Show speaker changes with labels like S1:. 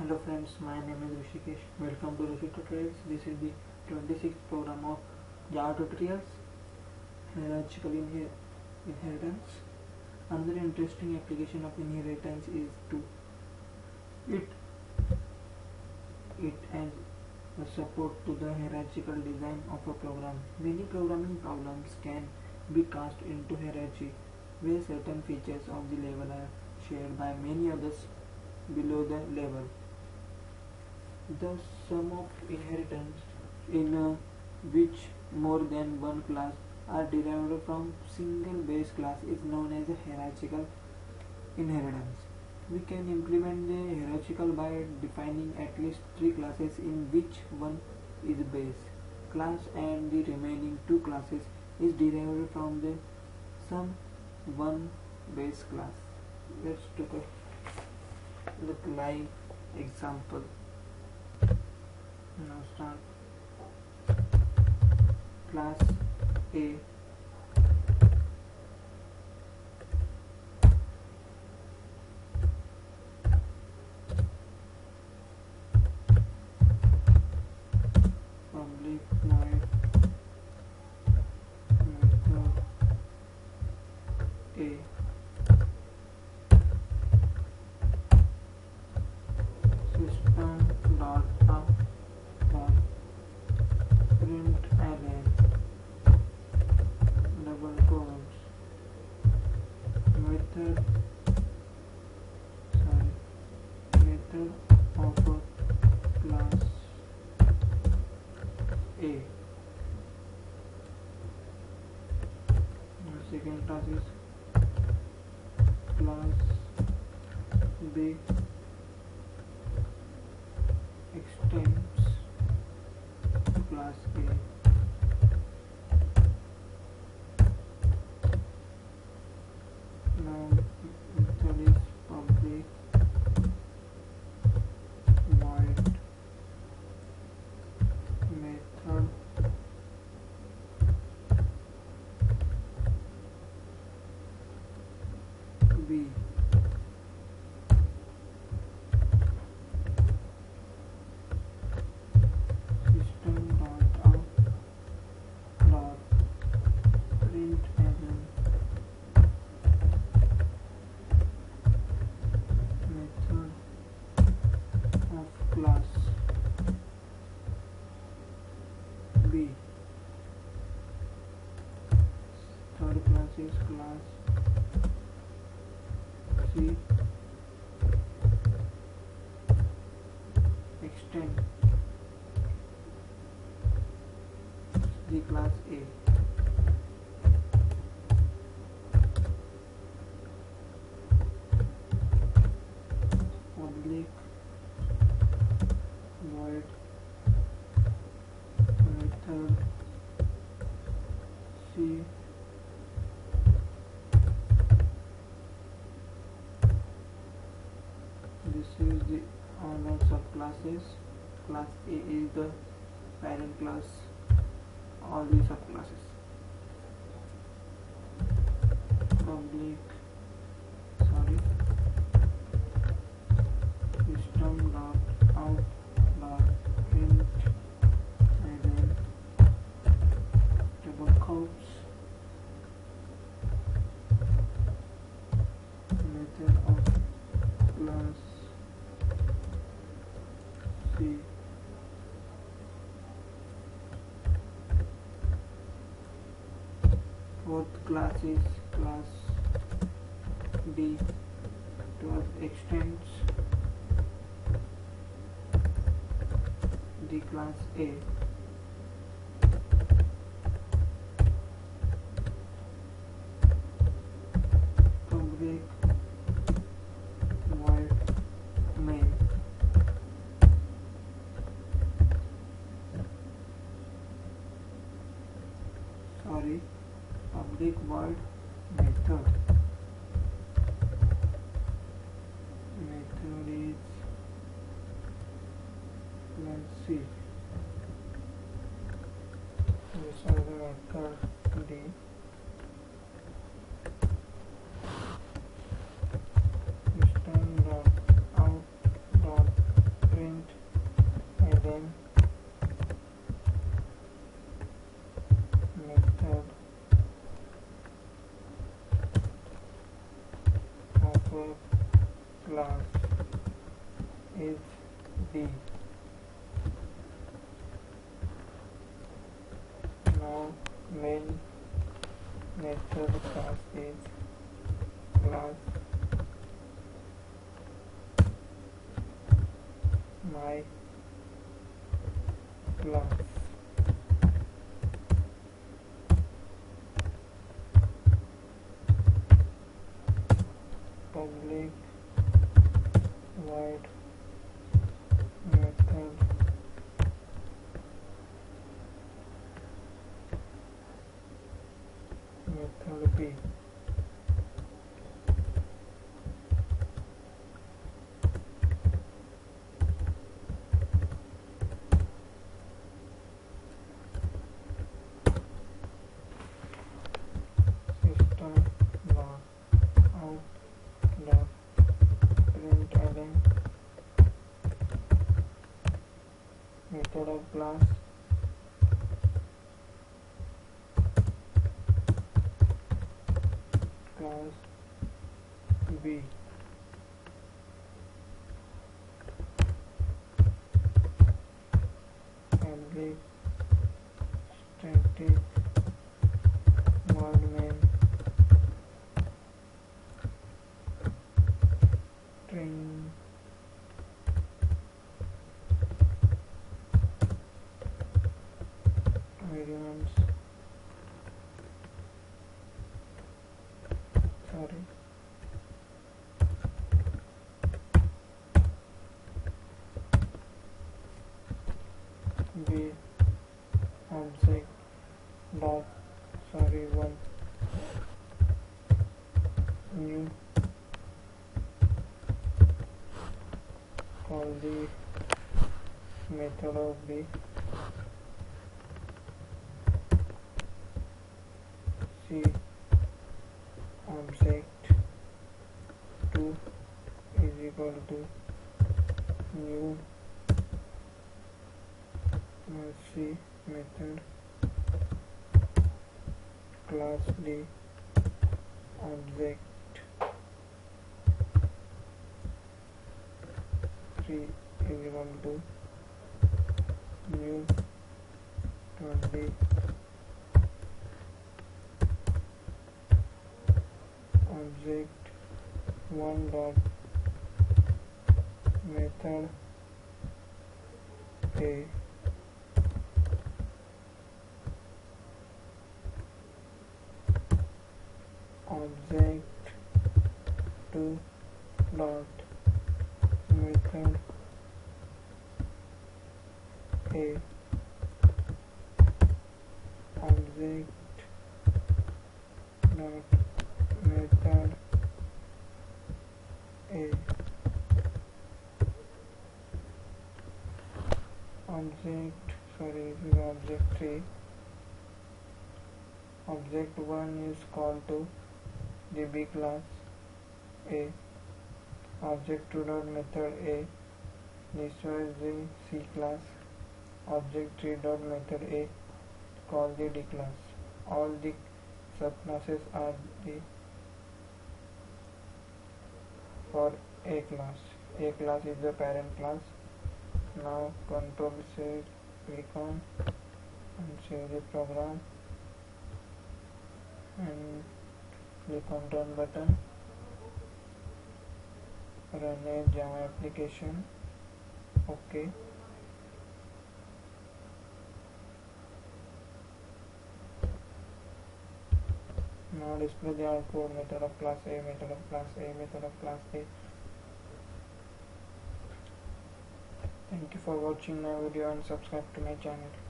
S1: Hello friends, my name is Rushikesh. Welcome to Rushi Tutorials. This is the 26th program of Java Tutorials. Hierarchical inheritance. Another interesting application of inheritance is to it it as a support to the hierarchical design of a program. Many programming problems can be cast into hierarchy where certain features of the level are shared by many others below the level. The sum of inheritance in uh, which more than one class are derived from single base class is known as a hierarchical inheritance. We can implement the hierarchical by defining at least three classes in which one is base class and the remaining two classes is derived from the sum one base class. Let's take a look like example. Now start class A A the second class is class B extend the class A public void method C this is the all of subclasses class A is the parent class. All the subclasses public fourth class D to extends. The class A public void main sorry public void method method is let's see. This is the system dot out dot is D. Now main method class is class my class public void method method b system dot out dot method of class b public static string variables sorry b object dot sorry one new call the method of the C. Object 2 is equal to new C method class D. Object 3 is equal to new 20 object 1 dot. Method a. Object 2 dot method a object dot method a object. Sorry this is object 3 object 1 is called to the b class. A object 2 dot method a this was the c class. Object 3 dot method a call the d class. All the subclasses are the for a class. A class is the parent class. Now control save click on and save the program. And click on run button run a java application okay now display the output method of class A, method of class A, method of class A. Thank you for watching my video and subscribe to my channel.